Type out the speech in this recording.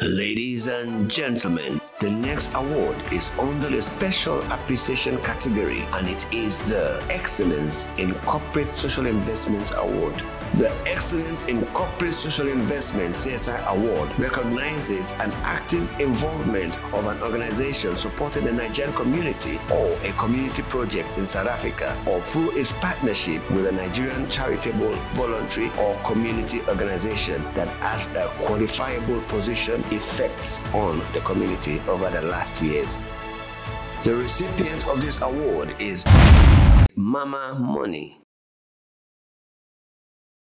Ladies and gentlemen, the next award is under the Special Appreciation category and it is the Excellence in Corporate Social Investment Award. The Excellence in Corporate Social Investment CSI Award recognizes an active involvement of an organization supporting the Nigerian community or a community project in South Africa or through its partnership with a Nigerian charitable, voluntary or community organization that has a qualifiable position effects on the community over the last years. The recipient of this award is Mama Money.